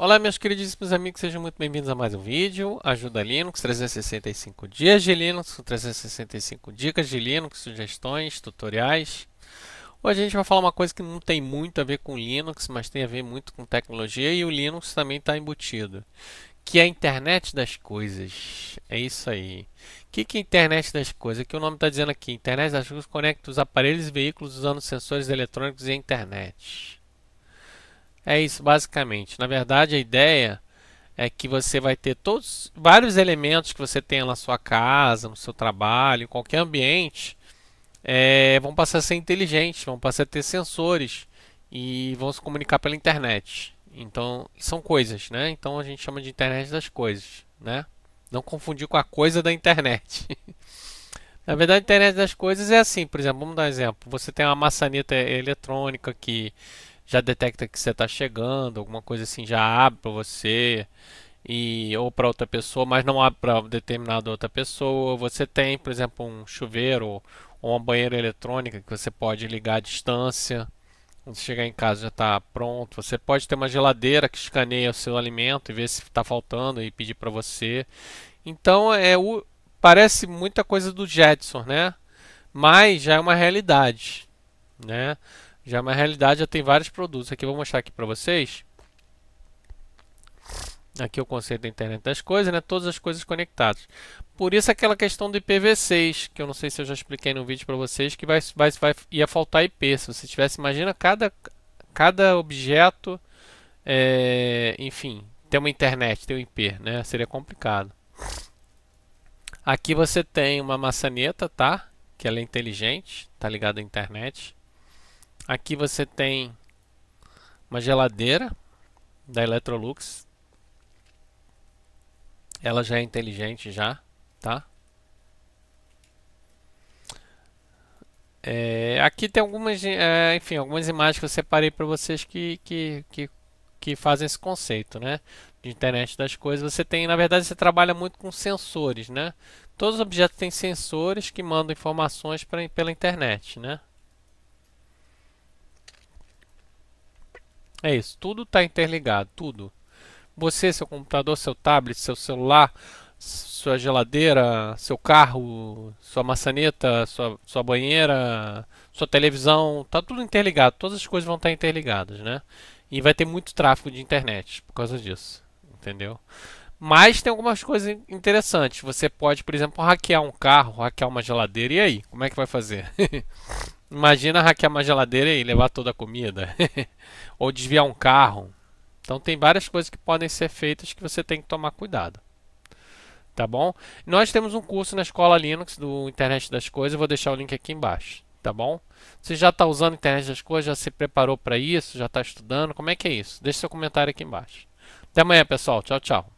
Olá meus queridíssimos amigos, sejam muito bem-vindos a mais um vídeo Ajuda Linux, 365 dias de Linux, 365 dicas de Linux, sugestões, tutoriais Hoje a gente vai falar uma coisa que não tem muito a ver com Linux, mas tem a ver muito com tecnologia e o Linux também está embutido que é a internet das coisas. É isso aí. O que, que é a internet das coisas? Que o nome está dizendo aqui. Internet das coisas conecta os aparelhos e veículos usando sensores eletrônicos e a internet. É isso basicamente. Na verdade, a ideia é que você vai ter todos vários elementos que você tem na sua casa, no seu trabalho, em qualquer ambiente, é, vão passar a ser inteligentes, vão passar a ter sensores e vão se comunicar pela internet. Então, são coisas, né? Então a gente chama de internet das coisas, né? Não confundir com a coisa da internet. Na verdade, a internet das coisas é assim, por exemplo, vamos dar um exemplo. Você tem uma maçaneta eletrônica que já detecta que você está chegando, alguma coisa assim já abre para você e ou para outra pessoa, mas não abre para determinada outra pessoa. Você tem, por exemplo, um chuveiro ou uma banheira eletrônica que você pode ligar à distância. Quando chegar em casa já está pronto. Você pode ter uma geladeira que escaneia o seu alimento e vê se está faltando e pedir para você. Então é o parece muita coisa do Jetson, né? Mas já é uma realidade, né? Já é uma realidade, já tem vários produtos. Aqui eu vou mostrar aqui para vocês. Aqui é o conceito da internet das coisas, né? Todas as coisas conectadas. Por isso aquela questão do IPv6, que eu não sei se eu já expliquei no vídeo para vocês, que vai, vai, vai, ia faltar IP. Se você tivesse, imagina cada, cada objeto, é, enfim, tem uma internet, tem um IP, né? Seria complicado. Aqui você tem uma maçaneta, tá? Que ela é inteligente, tá ligada à internet. Aqui você tem uma geladeira da Electrolux. Ela já é inteligente já, tá? É, aqui tem algumas, é, enfim, algumas imagens que eu separei para vocês que, que, que, que, fazem esse conceito, né? De internet das coisas. Você tem, na verdade, você trabalha muito com sensores, né? Todos os objetos têm sensores que mandam informações pra, pela internet, né? É isso, tudo está interligado, tudo. Você, seu computador, seu tablet, seu celular, sua geladeira, seu carro, sua maçaneta, sua, sua banheira, sua televisão, tá tudo interligado. Todas as coisas vão estar interligadas, né? E vai ter muito tráfego de internet por causa disso, entendeu? Mas tem algumas coisas interessantes. Você pode, por exemplo, hackear um carro, hackear uma geladeira. E aí, como é que vai fazer? Imagina hackear uma geladeira e levar toda a comida. Ou desviar um carro. Então tem várias coisas que podem ser feitas que você tem que tomar cuidado. Tá bom? Nós temos um curso na Escola Linux do Internet das Coisas. Eu vou deixar o link aqui embaixo. Tá bom? Você já está usando a Internet das Coisas? Já se preparou para isso? Já está estudando? Como é que é isso? Deixe seu comentário aqui embaixo. Até amanhã, pessoal. Tchau, tchau.